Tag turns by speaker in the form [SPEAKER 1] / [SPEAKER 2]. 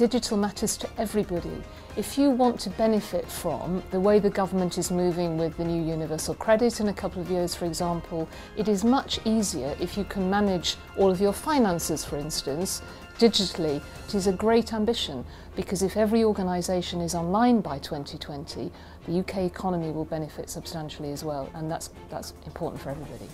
[SPEAKER 1] digital matters to everybody. If you want to benefit from the way the government is moving with the new universal credit in a couple of years, for example, it is much easier if you can manage all of your finances, for instance, digitally. It is a great ambition because if every organisation is online by 2020, the UK economy will benefit substantially as well, and that's, that's important for everybody.